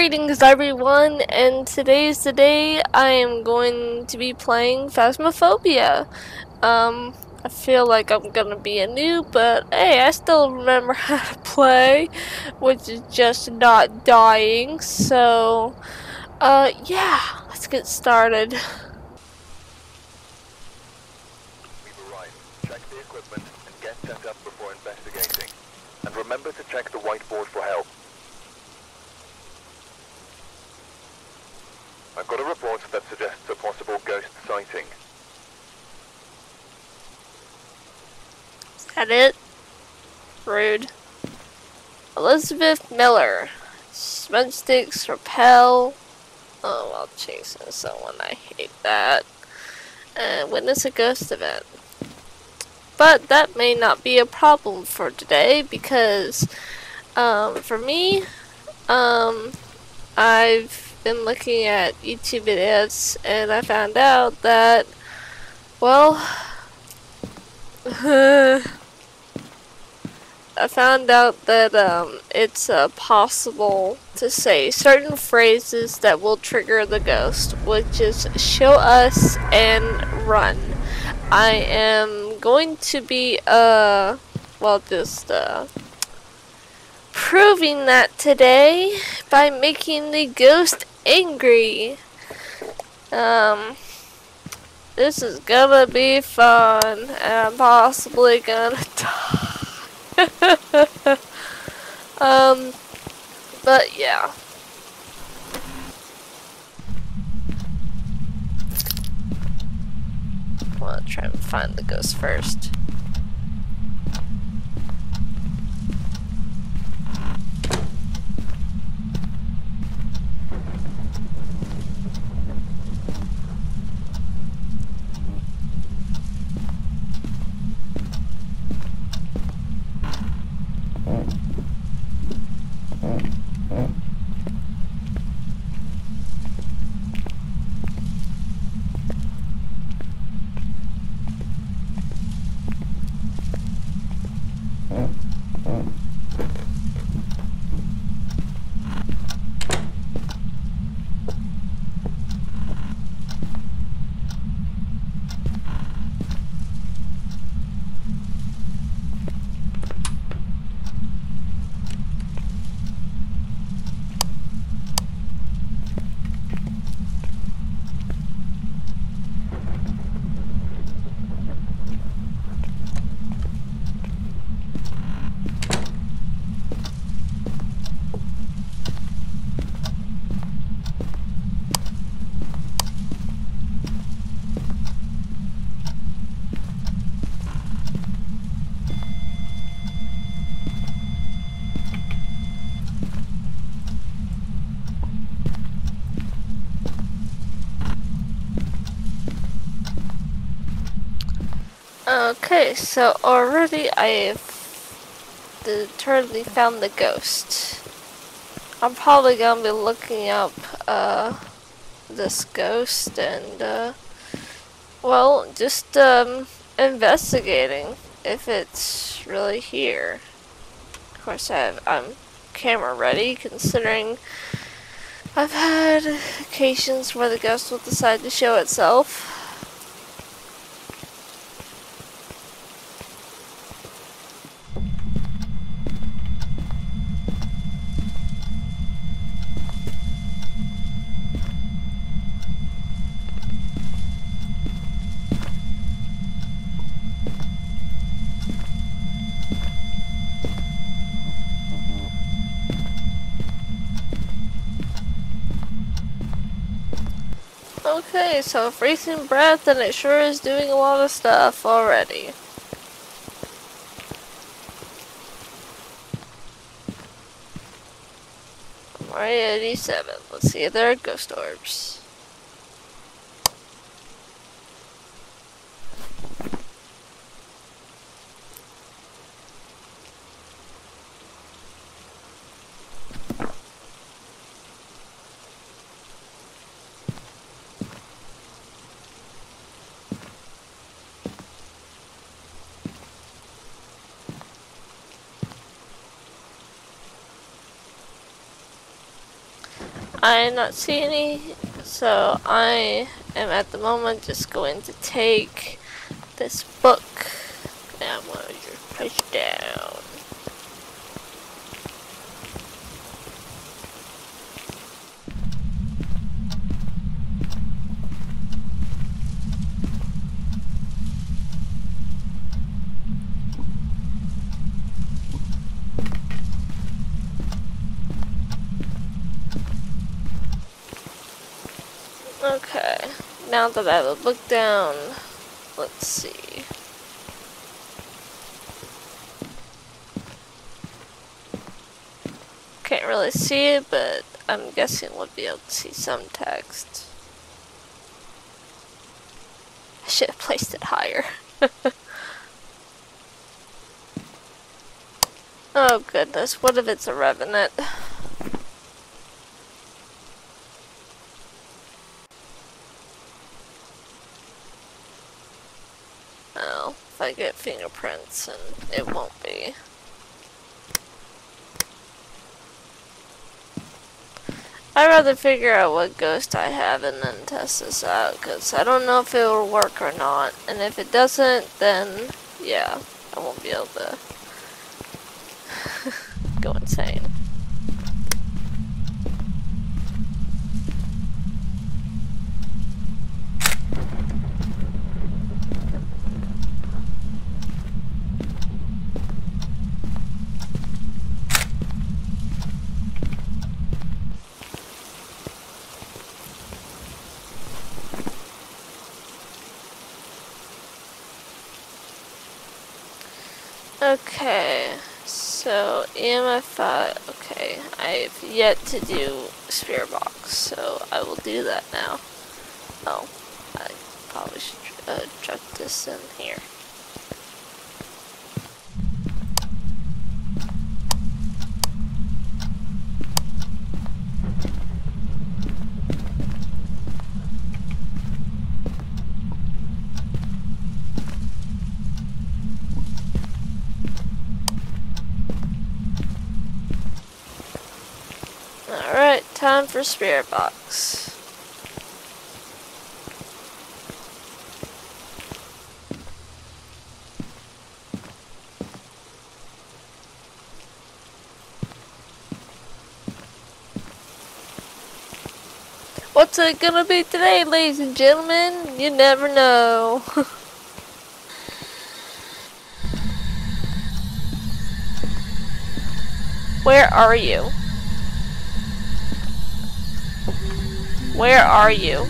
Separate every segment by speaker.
Speaker 1: Greetings everyone, and today's the day I am going to be playing Phasmophobia. Um, I feel like I'm gonna be a noob, but hey, I still remember how to play, which is just not dying, so, uh, yeah, let's get started.
Speaker 2: We've arrived. Check the equipment and get set up before investigating. And remember to check the whiteboard for help. Got a report that suggests a possible ghost sighting.
Speaker 1: Is that it? Rude. Elizabeth Miller. Smudge sticks repel. Oh, while chasing someone. I hate that. And witness a ghost event. But that may not be a problem for today because, um, for me, um, I've been looking at YouTube videos and I found out that, well, I found out that um, it's uh, possible to say certain phrases that will trigger the ghost, which is show us and run. I am going to be, uh, well, just, uh, proving that today by making the ghost angry. Um, this is gonna be fun, and I'm possibly gonna die. um, but yeah. I wanna try and find the ghost first. So already I've totally found the ghost. I'm probably gonna be looking up uh, this ghost and uh, well, just um, investigating if it's really here. Of course, I have I'm camera ready, considering I've had occasions where the ghost will decide to show itself. Okay, so freezing breath and it sure is doing a lot of stuff already. Mario 87. Let's see if there are ghost orbs. I not see any, so I am at the moment just going to take this book and I'm going to just push down. Okay, that I have a book down, let's see. Can't really see it, but I'm guessing we'll be able to see some text. I should have placed it higher. oh goodness, what if it's a revenant? Oh, if I get fingerprints and it won't be. I'd rather figure out what ghost I have and then test this out, because I don't know if it will work or not. And if it doesn't, then, yeah, I won't be able to go insane. Okay, so EMF5, okay, I've yet to do Spirit Box, so I will do that now. Oh, I probably should uh, chuck this in here. Alright, time for Spirit Box. What's it gonna be today, ladies and gentlemen? You never know. Where are you? Where are you?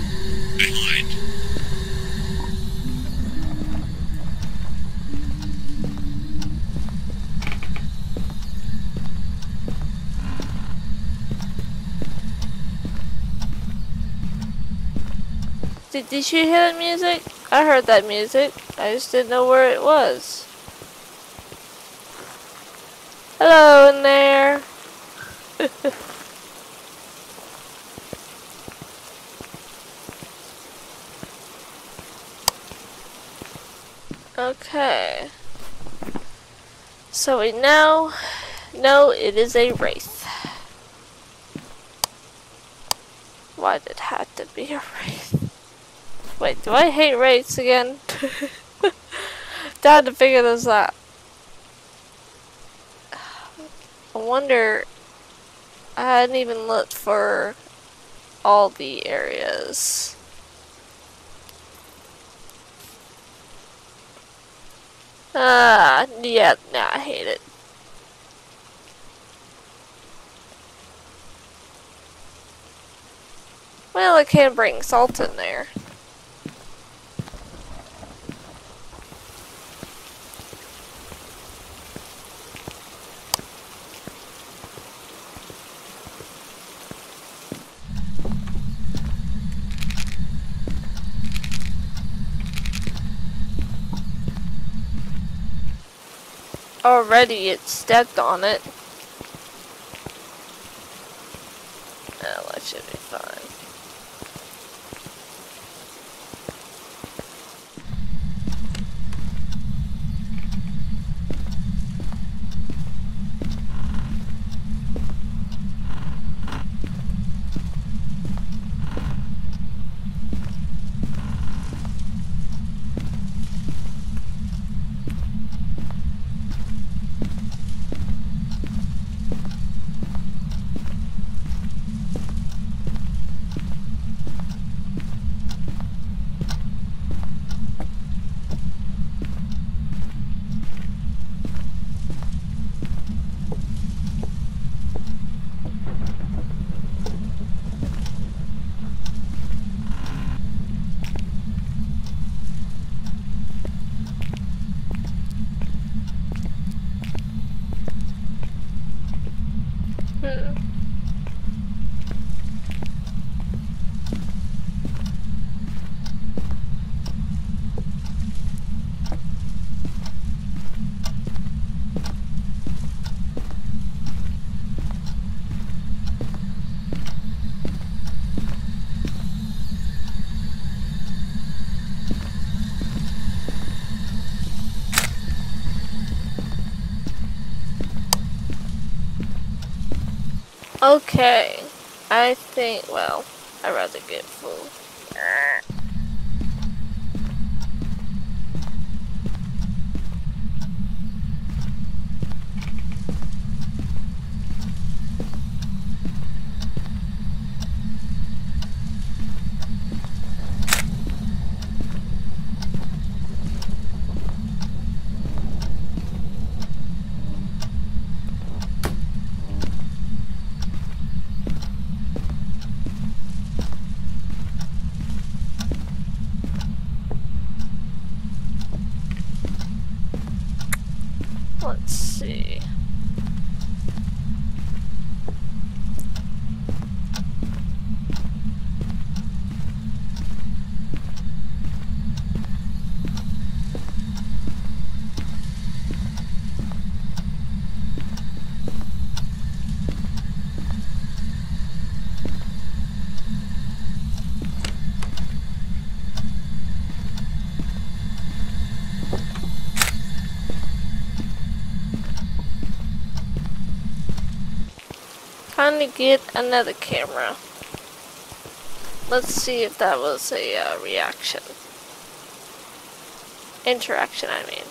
Speaker 1: Did, did you hear that music? I heard that music. I just didn't know where it was. Hello in there. okay. So we now know it is a wraith. Why did it have to be a wraith? Wait, do I hate wraiths again? Time to figure this out. I wonder. I hadn't even looked for all the areas. Ah, yeah, nah, I hate it. Well, I can bring salt in there. Already it stepped on it. Oh, that should be fine. Hmm. Okay. I think, well, I'd rather get full. Let's see. Trying to get another camera. Let's see if that was a uh, reaction. Interaction, I mean.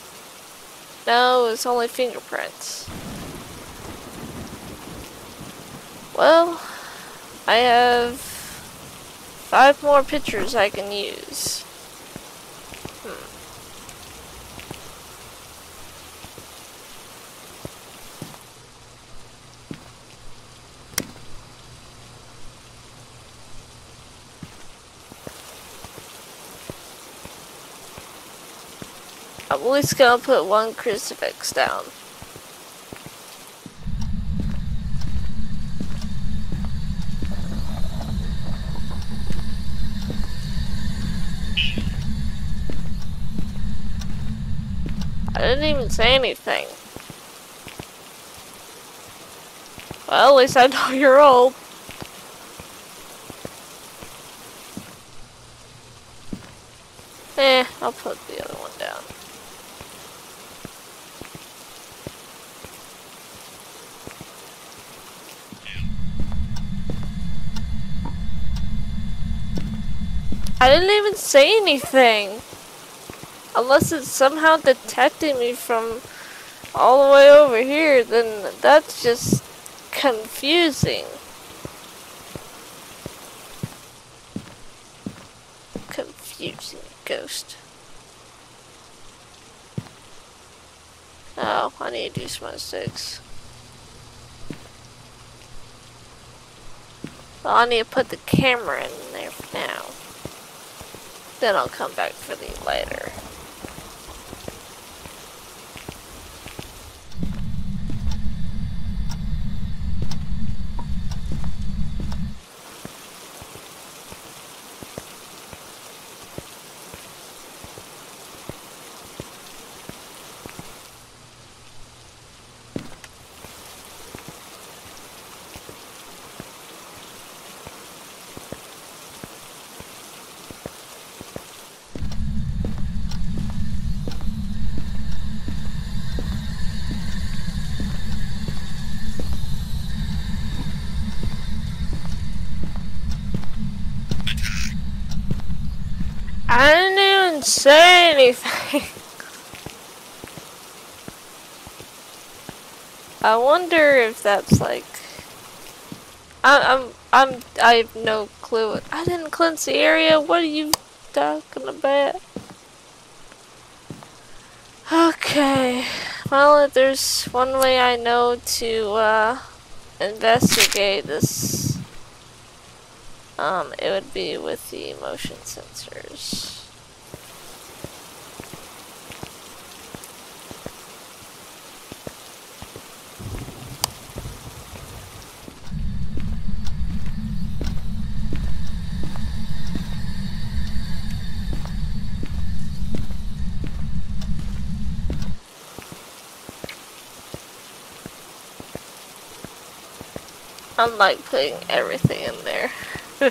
Speaker 1: No, it's only fingerprints. Well, I have five more pictures I can use. I'm least gonna put one crucifix down. I didn't even say anything. Well, at least I know you're old. Eh, I'll put the other one down. I didn't even say anything. Unless it's somehow detecting me from all the way over here, then that's just confusing. Confusing ghost. Oh, I need to do some sticks. Well, I need to put the camera in there now. Then I'll come back for the later. I didn't even say anything. I wonder if that's like. I, I'm. I'm. I have no clue. I didn't cleanse the area. What are you talking about? Okay. Well, there's one way I know to uh, investigate this um, it would be with the motion sensors. I like putting everything in there hey,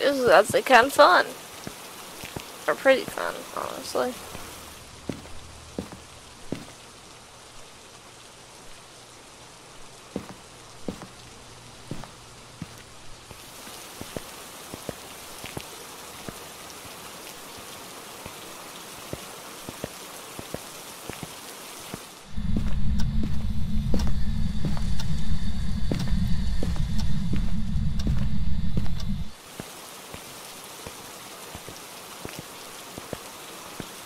Speaker 1: this is actually kind of fun. Or pretty fun, honestly.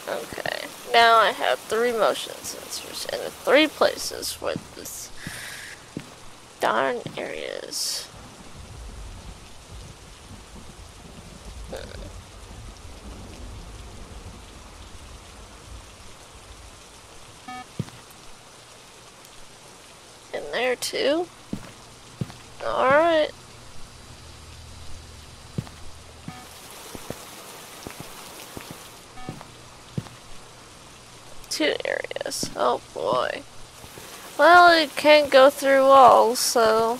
Speaker 1: Okay, now I have three motion sensors in three places where this darn areas. Hmm. In there too? Alright. Two areas. Oh boy. Well, it can't go through walls, so...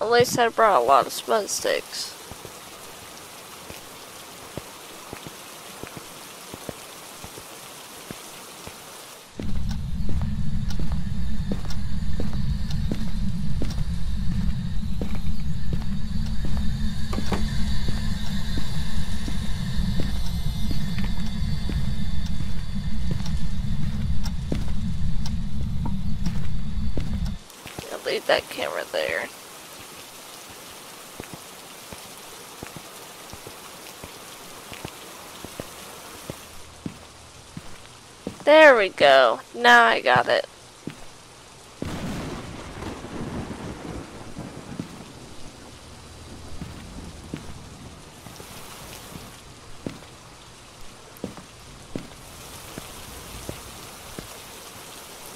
Speaker 1: At least I brought a lot of smudge sticks. leave that camera there. There we go. Now I got it.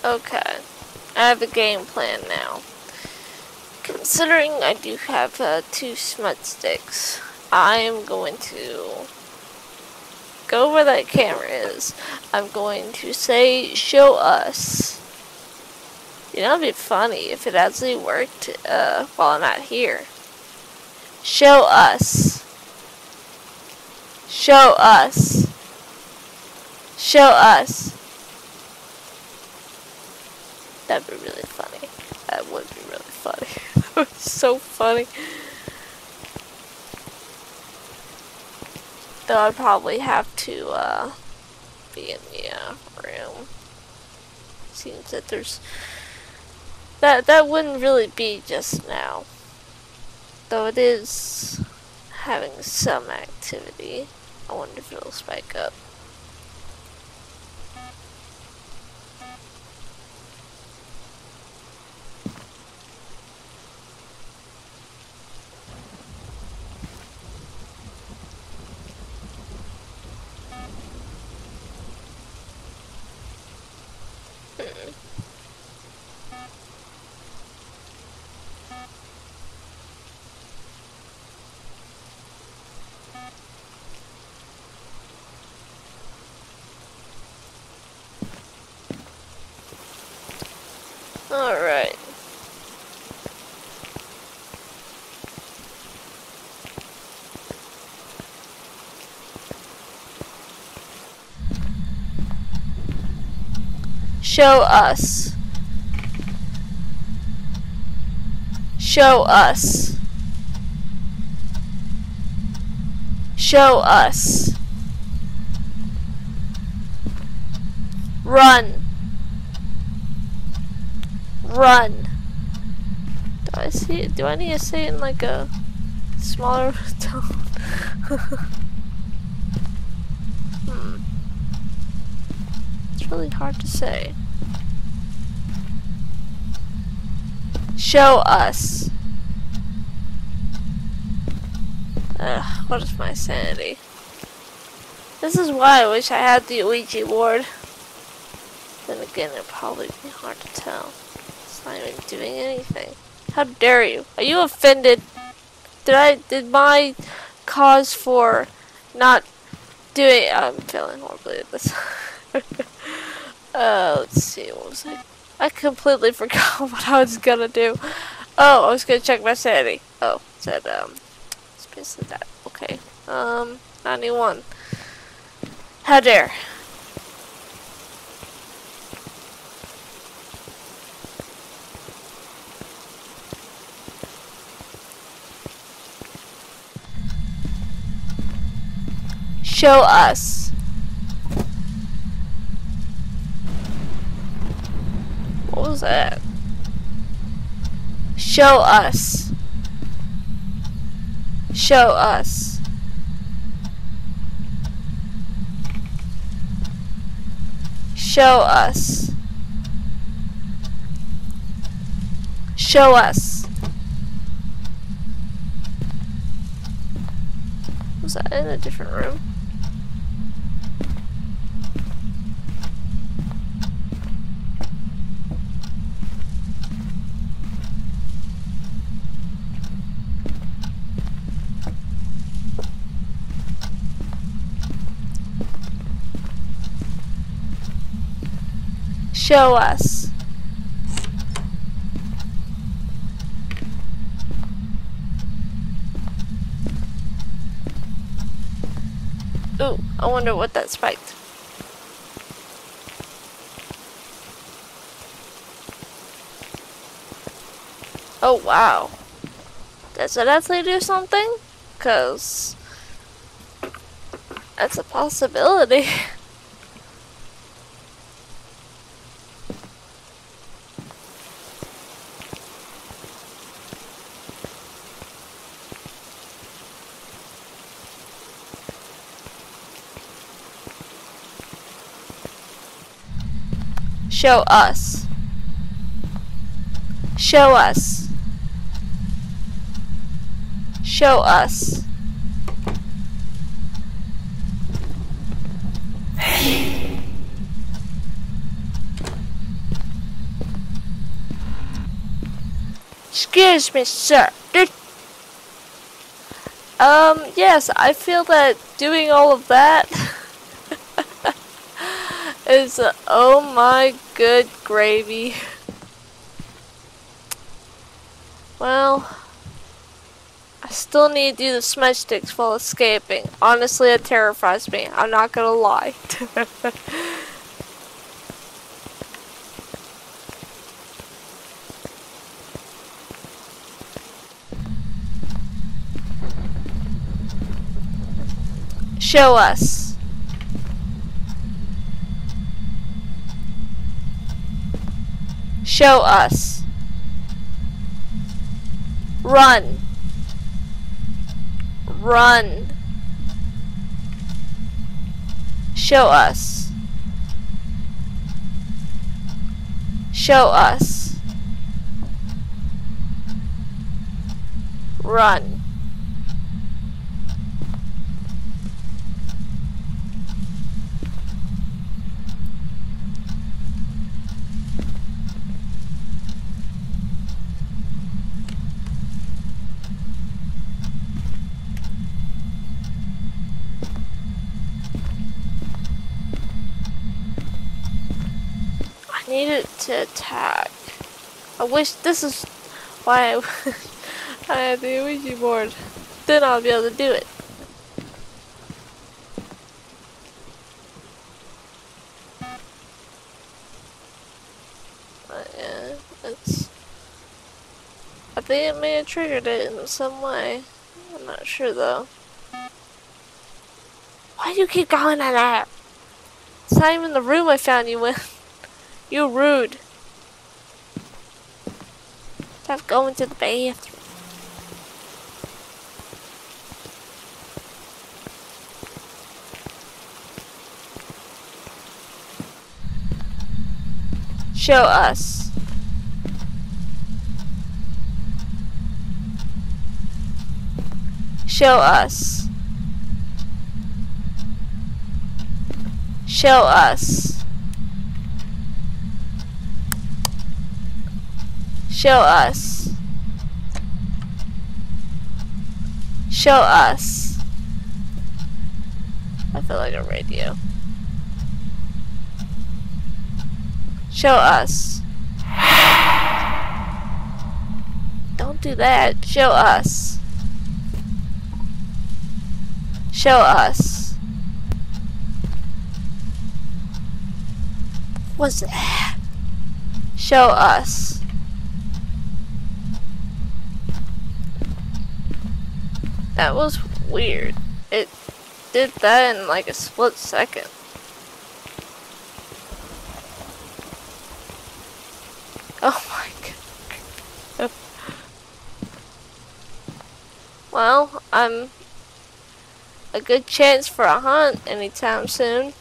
Speaker 1: Okay. I have a game plan now. Considering I do have uh, two smudge sticks, I am going to go where that camera is. I'm going to say, show us. You know, it'd be funny if it actually worked uh, while I'm not here. Show us. Show us. Show us. That'd be really funny. That would be really funny. that was so funny. Though I'd probably have to uh, be in the uh, room. Seems that there's that that wouldn't really be just now. Though it is having some activity. I wonder if it'll spike up. Alright. Show us. Show us. Show us. Run. Run. Do I see it? Do I need to say it in like a smaller tone. hmm. It's really hard to say. Show us. Ugh, what is my sanity? This is why I wish I had the Ouija board. Then again, it'd probably be hard to tell. It's not even doing anything. How dare you? Are you offended? Did I, did my cause for not doing, I'm feeling horribly at this. uh, let's see, what was I, I completely forgot what I was gonna do. Oh, I was gonna check my sanity. Oh, said, um, it's basically that. Okay, um, 91. How dare. Show us. What was that? Show us. Show us. Show us. Show us. Was that in a different room? Show us. Ooh, I wonder what that spiked. Oh wow. Does it actually do something? Cause that's a possibility. Show us. Show us. Show us. Excuse me, sir. Um, yes, I feel that doing all of that oh my good gravy. Well, I still need to do the smudge sticks while escaping. Honestly, it terrifies me. I'm not gonna lie. Show us. Show us. Run. Run. Show us. Show us. Run. I needed to attack. I wish this is why I, I had the Ouija board. Then I'll be able to do it. But yeah, it's. I think it may have triggered it in some way. I'm not sure though. Why do you keep going in there? It's not even the room I found you in. You're rude. Stop going to the bathroom. Show us. Show us. Show us. Show us. Show us. I feel like a radio. Show us. Don't do that. Show us. Show us. What's that? Show us. That was weird. It did that in like a split second. Oh my god. well, I'm a good chance for a hunt anytime soon.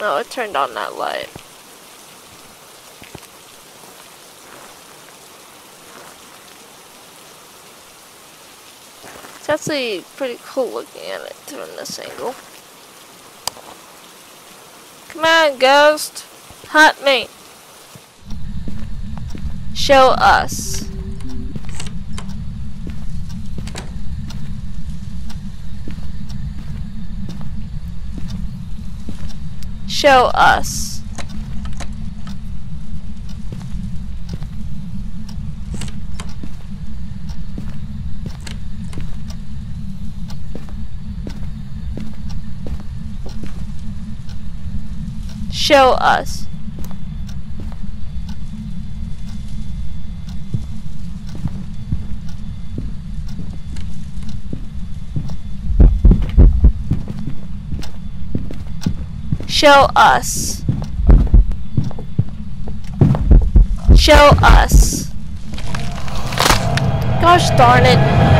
Speaker 1: Oh, it turned on that light. It's actually pretty cool looking at it from this angle. Come on, ghost. Hunt me. Show us. Show us. Show us. Show us. Show us. Gosh darn it.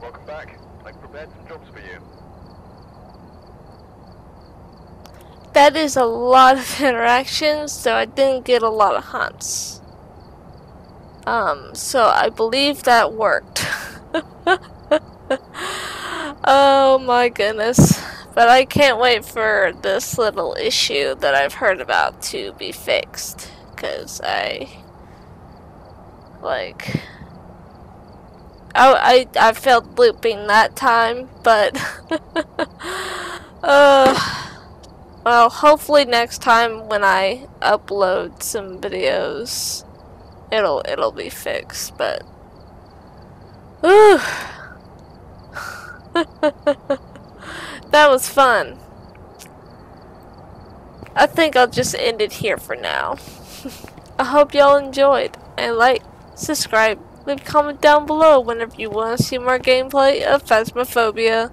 Speaker 2: Welcome back. I've prepared some jobs for you.
Speaker 1: That is a lot of interactions, so I didn't get a lot of hunts. Um, so I believe that worked. oh my goodness. But I can't wait for this little issue that I've heard about to be fixed. Because I... Like... I, I, I failed looping that time, but... uh... Well, hopefully next time when I upload some videos, it'll it'll be fixed. But, ooh, that was fun. I think I'll just end it here for now. I hope y'all enjoyed and like, subscribe, leave a comment down below whenever you want to see more gameplay of Phasmophobia.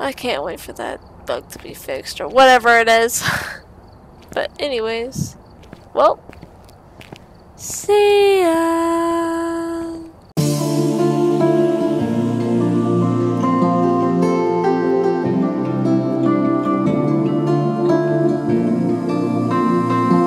Speaker 1: I can't wait for that bug to be fixed or whatever it is. but anyways, well, see ya.